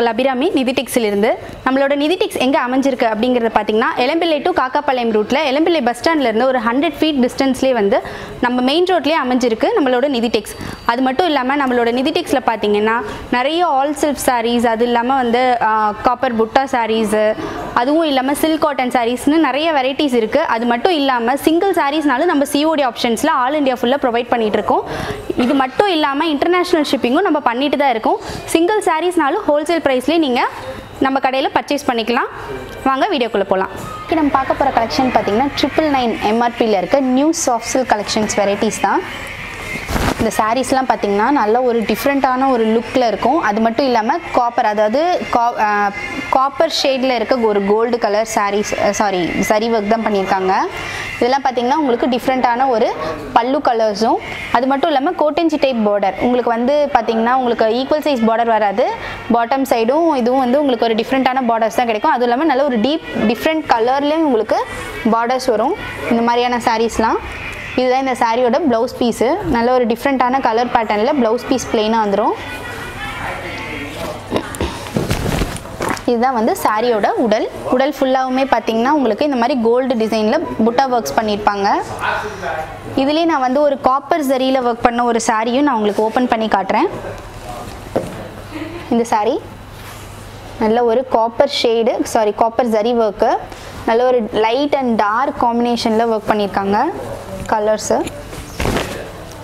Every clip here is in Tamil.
அபிராமி நிதிடெக்ஸிலிருந்து நம்மளோட நிதிடெக்ஸ் எங்கே அமைஞ்சிருக்கு அப்படிங்கிறத பார்த்தீங்கன்னா எலம்பிள்ளை டு காக்காப்பாளையம் ரூட்டில் எலம்பிள்ளை பஸ் ஸ்டாண்ட்லேருந்து ஒரு ஹண்ட்ரட் ஃபீட் டிஸ்டன்ஸ்லேயே வந்து நம்ம மெயின் ரோட்லேயே அமைஞ்சிருக்கு நம்மளோட நிதிடெக்ஸ். அது மட்டும் இல்லாமல் நம்மளோட நிதிடெக்ஸில் பார்த்தீங்கன்னா நிறைய ஆல் சில்க் சாரீஸ் அது இல்லாமல் வந்து காப்பர் புட்டா சாரீஸு அதுவும் இல்லாமல் சில்க் காட்டன் சாரீஸ்னு நிறைய வெரைட்டிஸ் இருக்குது அது மட்டும் இல்லாமல் சிங்கிள் சாரீஸ்னாலும் நம்ம சிஓடி ஆப்ஷன்ஸில் ஆல் இந்தியா ஃபுல்லாக ப்ரொவைட் பண்ணிகிட்ருக்கோம் இது மட்டும் இல்லாமல் இன்டர்நேஷ்னல் ஷிப்பிங்கும் நம்ம பண்ணிட்டு தான் இருக்கோம். சிங்கிள் சாரீஸ்னாலும் ஹோல்சேல் ப்ரைஸ்லேயே நீங்கள் நம்ம கடையில் பர்ச்சேஸ் பண்ணிக்கலாம். வாங்க வீடியோக்குள்ளே போகலாம் இப்போ நம்ம பார்க்க போகிற கலெக்ஷன் பார்த்தீங்கன்னா ட்ரிபிள் நைன் எம்ஆர்பியில் இருக்க new soft silk collections varieties தான். இந்த சாரீஸ்லாம் பார்த்திங்கன்னா நல்ல ஒரு டிஃப்ரெண்ட்டான ஒரு லுக்கில் இருக்கும். அது மட்டும் இல்லாமல் காப்பர் அதாவது காப்பர் ஷேடில் இருக்க ஒரு கோல்டு கலர் சாரீஸ் சாரி சரி ஒர்க் தான் பண்ணியிருக்காங்க. இதெல்லாம் பார்த்தீங்கன்னா உங்களுக்கு டிஃப்ரெண்ட்டான ஒரு பல்லு கலர்ஸும் அது மட்டும் இல்லாமல் கோட்டஞ்சி டைப் பார்டர் உங்களுக்கு வந்து பார்த்திங்கன்னா உங்களுக்கு ஈக்குவல் சைஸ் பார்டர் வராது. பாட்டம் சைடும் இதுவும் வந்து உங்களுக்கு ஒரு டிஃப்ரெண்ட்டான பார்டர்ஸ் தான் கிடைக்கும். அதுவும் இல்லாமல் நல்ல ஒரு டீப் டிஃப்ரெண்ட் கலர்லேயும் உங்களுக்கு பார்டர்ஸ் வரும். இந்த மாதிரியான சாரீஸ்லாம் இதுதான் இந்த சாரியோட ப்ளவுஸ் பீஸு நல்ல ஒரு டிஃப்ரெண்ட்டான கலர் பேட்டர்னில் ப்ளவுஸ் பீஸ் பிளெயினாக வந்துடும் இதுதான் வந்து சாரியோட உடல். உடல் ஃபுல்லாகவுமே பார்த்தீங்கன்னா உங்களுக்கு இந்த மாதிரி கோல்டு டிசைனில் புட்டா ஒர்க்ஸ் பண்ணியிருப்பாங்க இதுலேயே நான் வந்து ஒரு காப்பர் ஜரியில் ஒர்க் பண்ண ஒரு சாரியும் நான் உங்களுக்கு ஓப்பன் பண்ணி காட்டுறேன். இந்த சாரி நல்ல ஒரு copper shade sari copper zari work நல்ல ஒரு லைட் அண்ட் டார்க் காம்பினேஷனில் ஒர்க் பண்ணியிருக்காங்க கலர்ஸு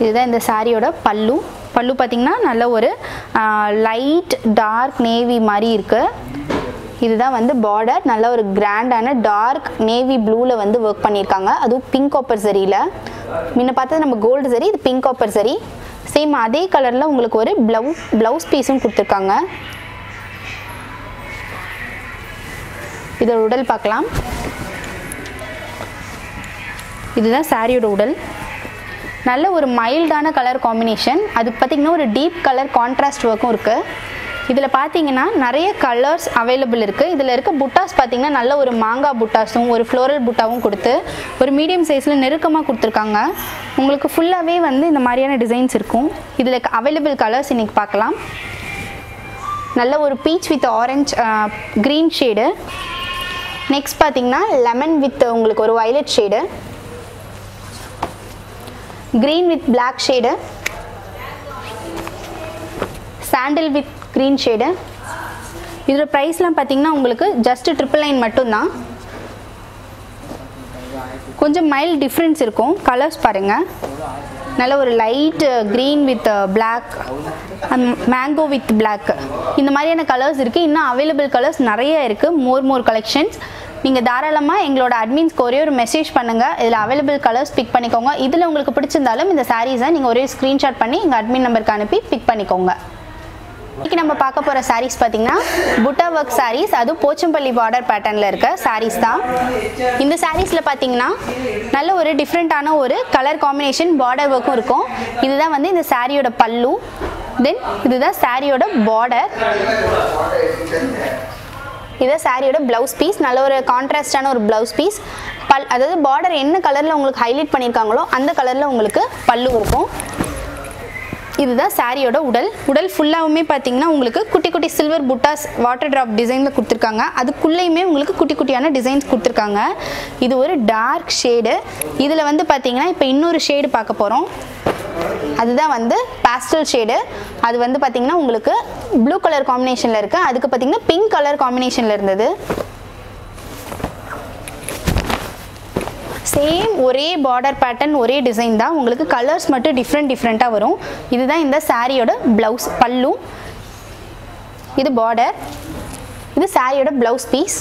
இதுதான் இந்த சாரியோட பல்லு. பல்லு பார்த்திங்கன்னா நல்ல ஒரு லைட் டார்க் நேவி மாதிரி இருக்குது இதுதான் வந்து பார்டர் நல்ல ஒரு கிராண்டான டார்க் நேவி ப்ளூவில் வந்து ஒர்க் பண்ணியிருக்காங்க அதுவும் பிங்க் காப்பர் சரியில் முன்ன பார்த்தது நம்ம கோல்டு சரி இது பிங்க் காப்பர் சரி சேம் அதே கலரில் உங்களுக்கு ஒரு ப்ளவு ப்ளவுஸ் பீஸும் கொடுத்துருக்காங்க. இதோட உடல் பார்க்கலாம். இதுதான் சாரியோட உடல். நல்ல ஒரு மைல்டான கலர் காம்பினேஷன் அது பார்த்திங்கன்னா ஒரு டீப் கலர் கான்ட்ராஸ்ட் ஒர்க்கும் இருக்குது இதில் பார்த்தீங்கன்னா நிறைய கலர்ஸ் அவைலபிள் இருக்குது இதில் இருக்க புட்டாஸ் பார்த்தீங்கன்னா நல்ல ஒரு மாங்காய் புட்டாஸும் ஒரு ஃப்ளோரல் புட்டாவும் கொடுத்து ஒரு மீடியம் சைஸில் நெருக்கமாக கொடுத்துருக்காங்க. உங்களுக்கு ஃபுல்லாகவே வந்து இந்த மாதிரியான டிசைன்ஸ் இருக்கும். இதில் அவைலபிள் கலர்ஸ் இன்றைக்கி பார்க்கலாம் நல்ல ஒரு peach with orange green shade next பார்த்தீங்கன்னா லெமன் வித் உங்களுக்கு ஒரு violet shade green with black shade sandal with green shade இதோட ப்ரைஸ்லாம் பார்த்தீங்கன்னா உங்களுக்கு ஜஸ்ட் ட்ரிப்பிள் நைன் மட்டும்தான். கொஞ்சம் மைல்ட் டிஃப்ரென்ஸ் இருக்கும். கலர்ஸ் பாருங்கள் நல்ல ஒரு light green with black mango with black இந்த மாதிரியான கலர்ஸ் இருக்குது இன்னும் அவைலபிள் கலர்ஸ் நிறைய இருக்குது மோர் மோர் கலெக்ஷன்ஸ் நீங்கள் தாராளமாக எங்களோட அட்மின்ஸ்க்கு ஒரே ஒரு மெசேஜ் பண்ணுங்கள் இதில் அவைலபிள் கலர்ஸ் பிக் பண்ணிக்கோங்க. இதில் உங்களுக்கு பிடிச்சிருந்தாலும் இந்த சாரீஸை நீங்கள் ஒரே ஸ்க்ரீன்ஷாட் பண்ணி எங்கள் அட்மின் நம்பருக்கு அனுப்பி பிக் பண்ணிக்கோங்க. இன்றைக்கி நம்ம பார்க்க போகிற சாரீஸ் பார்த்தீங்கன்னா புட்டா ஒர்க் சாரீஸ் அதுவும் போச்சம்பள்ளி பார்டர் பேட்டர்னில் இருக்க சாரீஸ் தான். இந்த சாரீஸில் பார்த்தீங்கன்னா நல்ல ஒரு டிஃப்ரெண்ட்டான ஒரு கலர் காம்பினேஷன் பார்டர் ஒர்க்கும் இருக்கும். இதுதான் வந்து இந்த சாரியோட பல்லு. தென் இதுதான் சாரியோட பார்டர் இதுதான் சாரியோட ப்ளவுஸ் பீஸ் நல்ல ஒரு கான்ட்ராஸ்டான ஒரு ப்ளவுஸ் பீஸ் பல் அதாவது பார்டர் என்ன கலரில் உங்களுக்கு ஹைலைட் பண்ணியிருக்காங்களோ அந்த கலரில் உங்களுக்கு பல்லு இருக்கும். இதுதான் சாரியோட உடல். உடல் ஃபுல்லாகவுமே பார்த்தீங்கன்னா உங்களுக்கு குட்டி குட்டி சில்வர் புட்டாஸ் வாட்டர் ட்ராப் டிசைனில் கொடுத்துருக்காங்க. அதுக்குள்ளேயுமே உங்களுக்கு குட்டி குட்டியான டிசைன்ஸ் கொடுத்துருக்காங்க. இது ஒரு டார்க் ஷேடு இதில் வந்து பார்த்தீங்கன்னா இப்போ இன்னொரு ஷேடு பார்க்க போகிறோம் அதுதான் வந்து பாஸ்டல் ஷேடு அது வந்து பார்த்தீங்கன்னா உங்களுக்கு ப்ளூ கலர் காம்பினேஷனில் இருக்குது அதுக்கு பார்த்தீங்கன்னா பிங்க் கலர் காம்பினேஷனில் இருந்தது. சேம் ஒரே பார்டர் பேட்டர்ன் ஒரே டிசைன் தான். உங்களுக்கு கலர்ஸ் மட்டும் டிஃப்ரெண்ட் டிஃப்ரெண்ட்டாக வரும். இதுதான் இந்த சாரியோட ப்ளவுஸ் பல்லும் இது பார்டர் இது சாரியோட ப்ளவுஸ் பீஸ்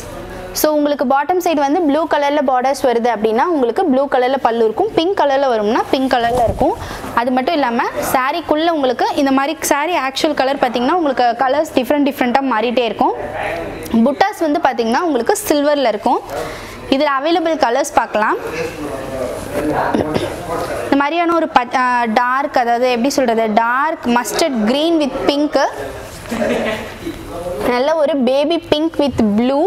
ஸோ உங்களுக்கு பாட்டம் சைடு வந்து ப்ளூ கலரில் பார்டர்ஸ் வருது அப்படின்னா உங்களுக்கு ப்ளூ கலரில் பல்லு இருக்கும். பிங்க் கலரில் வரும்னா பிங்க் கலரில் இருக்கும். அது மட்டும் இல்லாமல் சாரீக்குள்ளே உங்களுக்கு இந்த மாதிரி சாரீ ஆக்சுவல் கலர் பார்த்தீங்கன்னா உங்களுக்கு கலர்ஸ் டிஃப்ரெண்ட் டிஃப்ரெண்ட்டாக மாறிட்டே இருக்கும். புட்டாஸ் வந்து பார்த்தீங்கன்னா உங்களுக்கு சில்வரில் இருக்கும். இதில் அவைலபிள் கலர்ஸ் பார்க்கலாம். இந்த மாதிரியான ஒரு ப டார்க் அதாவது எப்படி சொல்கிறது dark mustard green with pink நல்ல ஒரு பேபி பிங்க் வித் ப்ளூ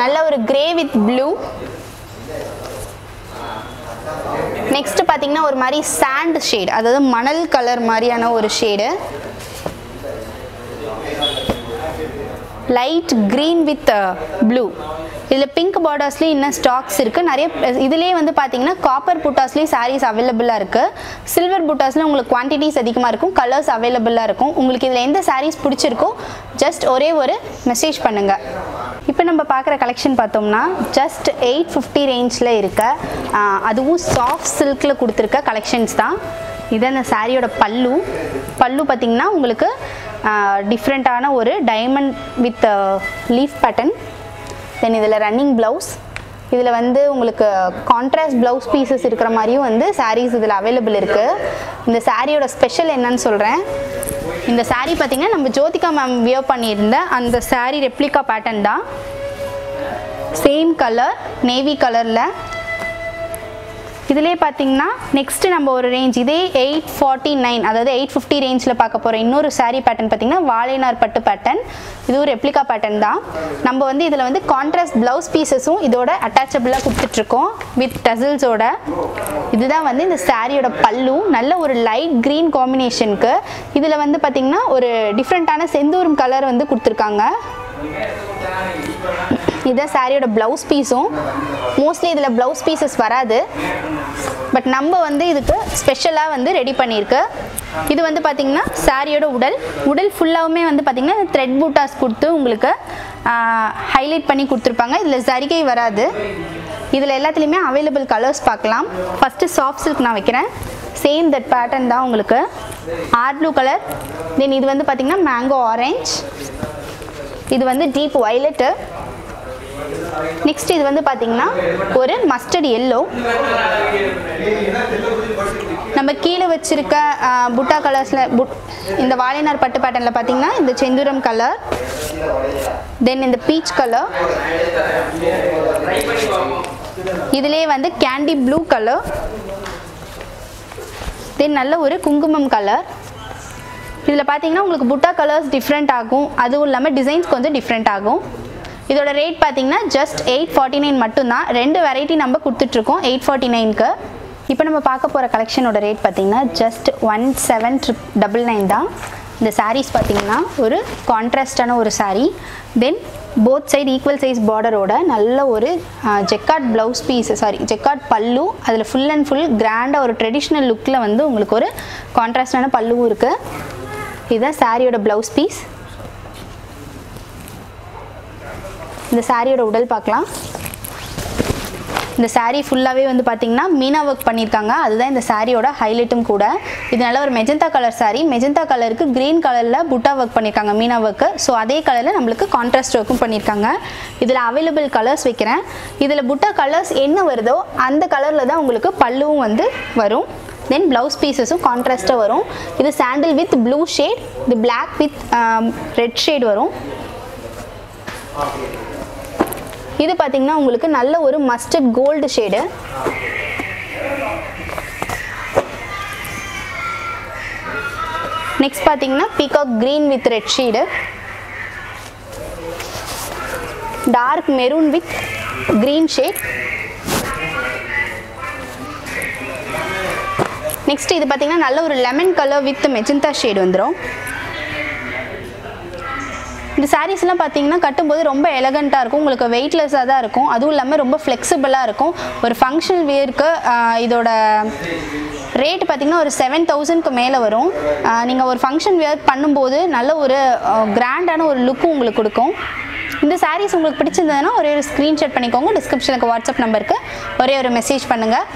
நல்ல ஒரு கிரே வித் ப்ளூ நெக்ஸ்ட் பார்த்தீங்கன்னா ஒரு மாதிரி சாண்ட் ஷேட் அதாவது மணல் கலர் மாதிரியான ஒரு shade light green with blue இதில் பிங்க் பார்டர்ஸ்லேயும் இன்னும் ஸ்டாக்ஸ் இருக்குது நிறைய இதுலேயே வந்து பார்த்தீங்கன்னா காப்பர் புட்டாஸ்லேயும் சாரீஸ் அவைலபிளாக இருக்குது சில்வர் புட்டாஸில் உங்களுக்கு குவான்டிட்டிஸ் அதிகமாக இருக்கும். கலர்ஸ் அவைலபிளாக இருக்கும். உங்களுக்கு இதில் எந்த சாரீஸ் பிடிச்சிருக்கோ ஜஸ்ட் ஒரே ஒரு மெசேஜ் பண்ணுங்கள் இப்போ நம்ம பார்க்குற கலெக்ஷன் பார்த்தோம்னா ஜஸ்ட் எயிட் ஃபிஃப்டி ரேஞ்சில் இருக்க அதுவும் சாஃப்ட் சில்கில் கொடுத்துருக்க கலெக்ஷன்ஸ் தான். இது அந்த சாரியோட பல்லு. பல்லு பார்த்திங்கன்னா உங்களுக்கு டிஃப்ரெண்ட்டான ஒரு diamond with leaf pattern then இதில் ரன்னிங் ப்ளவுஸ் இதில் வந்து உங்களுக்கு கான்ட்ராஸ்ட் ப்ளவுஸ் பீசஸ் இருக்கிற மாதிரியும் வந்து சாரீஸ் இதில் அவைலபிள் இருக்குது இந்த சாரியோட ஸ்பெஷல் என்னன்னு சொல்கிறேன் இந்த சாரீ பார்த்தீங்கன்னா நம்ம ஜோதிகா மேம் வியர் பண்ணியிருந்த அந்த சாரீ ரெப்ளிகா பேட்டர்ன் தான். சேம் கலர் நேவி கலரில் இதிலே பார்த்தீங்கன்னா நெக்ஸ்ட் நம்ம ஒரு ரேஞ்ச் இதே எயிட் ஃபார்ட்டி நைன் அதாவது எயிட் ஃபிஃப்டி ரேஞ்சில் பார்க்க போகிற இன்னொரு சாரீ பேட்டர்ன் பார்த்தீங்கன்னா வாழைநார் பட்டு பேட்டர்ன் இது ஒரு ரெப்ளிகா பேட்டர்ன் தான். நம்ம வந்து இதில் வந்து கான்ட்ராஸ்ட் ப்ளவுஸ் பீசஸும் இதோட அட்டாச்சபிளாக கொடுத்துட்ருக்கோம். வித் டசில்ஸோட இதுதான் வந்து இந்த சாரியோட பல்லும் நல்ல ஒரு லைட் க்ரீன் காம்பினேஷனுக்கு இதில் வந்து பார்த்திங்கன்னா ஒரு டிஃப்ரெண்ட்டான செந்தூரும் கலர் வந்து கொடுத்துருக்காங்க. இதுதான் சாரியோட ப்ளவுஸ் பீஸும் மோஸ்ட்லி இதில் ப்ளவுஸ் பீசஸ் வராது. பட் நம்ம வந்து இதுக்கு ஸ்பெஷலாக வந்து ரெடி பண்ணியிருக்கு. இது வந்து பார்த்திங்கன்னா சாரியோட உடல். உடல் ஃபுல்லாகவுமே வந்து பார்த்திங்கன்னா த்ரெட் பூட்டாஸ் கொடுத்து உங்களுக்கு ஹைலைட் பண்ணி கொடுத்துருப்பாங்க. இதில் சரிகை வராது. இதில் எல்லாத்துலேயுமே அவைலபிள் கலர்ஸ் பார்க்கலாம். ஃபஸ்ட்டு சாஃப்ட் சில்க் நான் வைக்கிறேன். சேம் தட் பேட்டர்ன் தான் உங்களுக்கு. ஆர் ப்ளூ கலர் தென் இது வந்து பார்த்திங்கன்னா மேங்கோ ஆரஞ்ச் இது வந்து டீப் ஒய்லெட்டு நெக்ஸ்ட் இது வந்து பார்த்தீங்கன்னா ஒரு மஸ்டர்ட் எல்லோ நம்ம கீழே வச்சிருக்க புட்டா கலர்ஸில் புட் இந்த வாழைநார் பட்டு பேட்டர்னில் பார்த்தீங்கன்னா இந்த செந்தூரம் கலர் தென் இந்த பீச் கலர் இதுலேயே வந்து கேண்டி ப்ளூ கலர் தென் நல்ல ஒரு குங்குமம் கலர் இதில் பார்த்தீங்கன்னா உங்களுக்கு புட்டா கலர்ஸ் டிஃப்ரெண்ட் ஆகும். அதுவும் இல்லாமல் டிசைன்ஸ் கொஞ்சம் டிஃப்ரெண்ட் ஆகும். இதோட ரேட் பார்த்தீங்கன்னா ஜஸ்ட் எயிட் ஃபார்ட்டி நைன் மட்டும்தான். ரெண்டு வெரைட்டி நம்ம கொடுத்துட்ருக்கோம் எயிட் ஃபார்ட்டி நைனுக்கு இப்போ நம்ம பார்க்க போகிற கலெக்ஷனோட ரேட் பார்த்தீங்கன்னா just one seven triple double nine தான். இந்த சாரீஸ் பார்த்தீங்கன்னா ஒரு கான்ட்ராஸ்டான ஒரு sari then both side equal size பார்டரோட நல்ல ஒரு jacquard blouse piece sari jacquard பல்லு அதில் ஃபுல் அண்ட் ஃபுல் கிராண்டாக ஒரு ட்ரெடிஷ்னல் லுக்கில் வந்து உங்களுக்கு ஒரு கான்ட்ராஸ்டான பல்லுவும் இருக்குது இதுதான் சாரியோட ப்ளவுஸ் பீஸ் இந்த சாரியோட உடல் பார்க்கலாம். இந்த சாரீ ஃபுல்லாகவே வந்து பார்த்திங்கன்னா மீனா ஒர்க் பண்ணியிருக்காங்க அதுதான் இந்த சாரியோட ஹைலைட்டும் கூட. இது நல்ல ஒரு மெஜந்தா கலர் சாரீ மெஜந்தா கலருக்கு க்ரீன் கலரில் புட்டா ஒர்க் பண்ணியிருக்காங்க மீனா ஒர்க்கு ஸோ அதே கலரில் நம்மளுக்கு கான்ட்ராஸ்ட் ஒர்க்கும் பண்ணியிருக்காங்க இதில் அவைலபிள் கலர்ஸ் வைக்கிறேன். இதில் புட்டா கலர்ஸ் என்ன வருதோ அந்த கலரில் தான் உங்களுக்கு பல்லுவும் வந்து வரும். தென் ப்ளவுஸ் பீசஸும் கான்ட்ராஸ்ட்டாக வரும். இது சாண்டில் வித் ப்ளூ ஷேட் இது பிளாக் வித் ரெட் ஷேட் வரும். இது பார்த்தீங்கன்னா உங்களுக்கு நல்ல ஒரு மஸ்டர்ட் கோல்டு ஷேடு நெக்ஸ்ட் பார்த்தீங்கன்னா peacock green with red shade dark maroon with green shade next இது பார்த்தீங்கன்னா நல்ல ஒரு lemon colour with magenta shade வந்துடும் இந்த சாரீஸ்லாம் பார்த்தீங்கன்னா கட்டும்போது ரொம்ப எலகண்ட்டாக இருக்கும். உங்களுக்கு வெயிட்லெஸ்ஸாக தான் இருக்கும். அதுவும் இல்லாமல் ரொம்ப ஃப்ளெக்சிபிளாக இருக்கும். ஒரு ஃபங்க்ஷனல் வியருக்கு இதோட ரேட் பார்த்தீங்கன்னா ஒரு செவன் தௌசண்ட்க்கு மேலே வரும். நீங்கள் ஒரு ஃபங்க்ஷன் வியர் பண்ணும்போது நல்ல ஒரு கிராண்டான ஒரு லுக்கும் உங்களுக்கு கொடுக்கும். இந்த சாரீஸ் உங்களுக்கு பிடிச்சிருந்ததுன்னா ஒரே ஒரு ஸ்க்ரீன்ஷாட் பண்ணிக்கோங்க. டிஸ்கிரிப்ஷனுக்கு வாட்ஸ்அப் நம்பருக்கு ஒரே ஒரு மெசேஜ் பண்ணுங்கள்